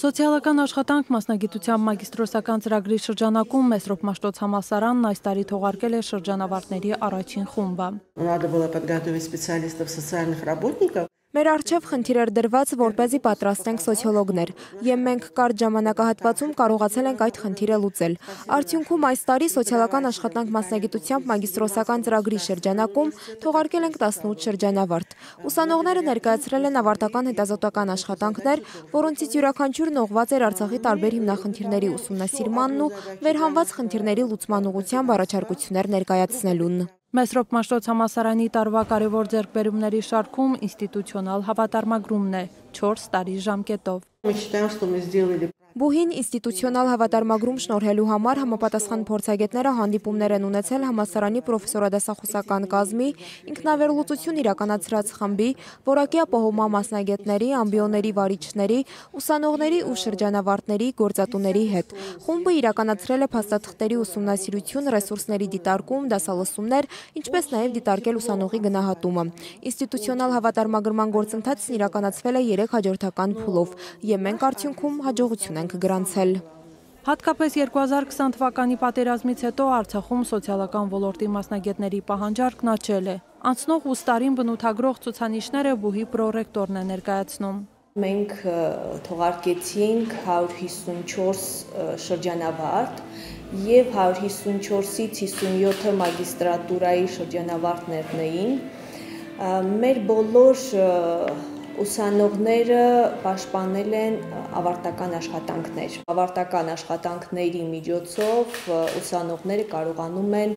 Սոցիալական աշխատանք մասնագիտությամբ մագիստրոսական ծրագրի շրջանակում Մեսրոպ Մաշտոց համալսարանն այս տարի թողարկել է շրջանավարտների առաջին խումբը։ Надо было подготовить специалистов социальных работников, Մեր արչև խնդիր էր դրված, որպեսզի պատրաստենք սոցիոլոգներ, եւ մենք կարճ ժամանակահատվածում կարողացել ենք այդ խնդիրը լուծել։ Արդյունքում այս տարի սոցիալական աշխատանք մասնագիտությամբ մագիստրոսական ծրագրի շրջանակում թողարկել ենք 18 շրջանավարտ։ Ուսանողները ներկայացրել են ավարտական հետազոտական աշխատանքներ, որոնցից յուրաքանչյուրն ուղղված էր Արցախի տարբեր հիմնախնդիրների ուսումնասիրմանն ու վերհանված խնդիրների լուծման ուղղությամբ առաջարկություններ ներկայացնելուն։ Մեսրոպ Մաշտոց համասարանի տարվա կարևոր ձեռքբերումների շարքում ինստիտուցիոնալ հավատարմագրումն է 4 տարի ժամկետով։ Мы считаем, что мы сделали Բուհին ինստիտուցիոնալ հավատարմագրում շնորհելու համար համապատասխան փորձագետները հանդիպումներ են ունեցել համասարանի պրոֆեսորադասախոսական կազմի, ինքնավերլուծություն իրականացրած խմբի, որակի ապահովման մասնագետների, ամբիոների վարիչների, ուսանողների ու շրջանավարտների, գործատուների հետ։ Խումբը իրականացրել է փաստաթղթերի ուսումնասիրություն, ռեսուրսների դիտարկում, դասալսումներ, ինչպես նաև դիտարկել ուսանողի գնահատումը։ Ինստիտուցիոնալ հավատարմագրման գործընթացն իրականացվել է 3 հաջորդական փուլով, եւ մենք արդյունքում հաջողություն ենք գրանցել։ Հատկապես 2020 թվականի պատերազմից հետո Արցախում սոցիալական ոլորտի մասնագետների պահանջարկն աճել է։ Անցնող ուստարին բնութագրող ցուցանիշները բուհի պրոռեկտորն է ներկայացնում։ Մենք թողարկեցինք 154 շրջանավարտ եւ 154-ից 57-ը մագիստրատուրայի շրջանավարտներն էին։ Մեր բոլոր ուսանողները պաշտպանել են ավարտական աշխատանքներ։ Ավարտական աշխատանքների միջոցով ուսանողները կարողանում են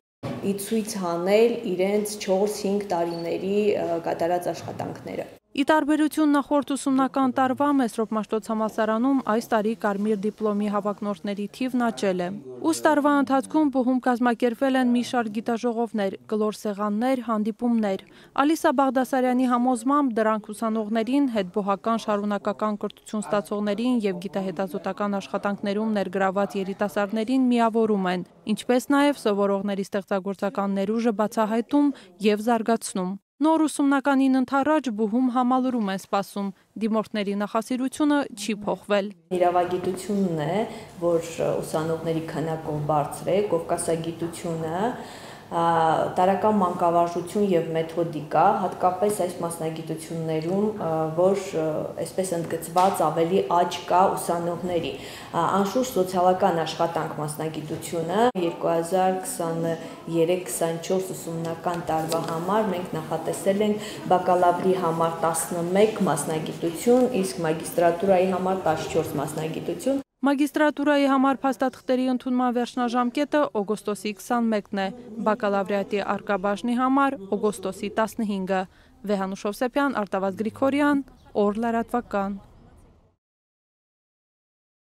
ի ցույց հանել իրենց 4-5 տարիների կատարած աշխատանքները։ Ի տարբերություն նախորդ ուսումնական տարվա Մեսրոպ Մաշտոց համալսարանում այս տարի կարմիր դիպլոմի հավակնորդների թիվն աճել է։ Ուս տարվա ընթացքում բուհում կազմակերպվել են մի շարք գիտաժողովներ, կլոր սեղաններ, հանդիպումներ։ Ալիսա Բաղդասարյանի համոզմամբ դրանք ուսանողներին, հետբոհական շարունակական կրթություն ստացողներին եւ գիտահետազոտական աշխատանքներում ներգրաված երիտասարդներին միավորում են, ինչպես նաև սովորողների ստեղծագործական ներուժը բացահայտում եւ զարգացնում։ Նոր ուսումնականին ընթառաջ բուհում համալրում են սպասում, դիմորդների նախասիրությունը չի փոխվել։ Իրավագիտությունն է, որ ուսանողների քանակով բարձր է, կովկասագիտությունը, տարական մանկավարժություն եւ մեթոդիկա, հատկապես այս մասնագիտություններում, որ այսպես ընդգծված ավելի աճ կա ուսանողների։ Անշուշտ սոցիալական աշխատանք մասնագիտությունը 2023-24 ուսումնական տարվա համար մենք նախատեսել ենք բակալավրի համար 11 մասնագիտություն, իսկ մագիստրատուրայի համար 14 մասնագիտություն։ Մագիստրատուրայի համար փաստաթղթերի ընդունման վերջնաժամկետը օգոստոսի 21-ն է, բակալավրիատի արկաբաժնի համար օգոստոսի 15-ը։ Վեհանուշ Հովսեփյան, Արտավազ Գրիգորյան, Օր լրատվական։